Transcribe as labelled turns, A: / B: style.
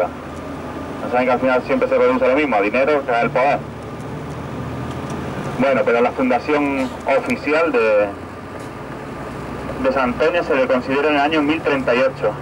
A: No saben que al final siempre se reduce lo mismo, a dinero que el poder. Bueno, pero la fundación oficial de, de San Antonio se le considera en el año 1038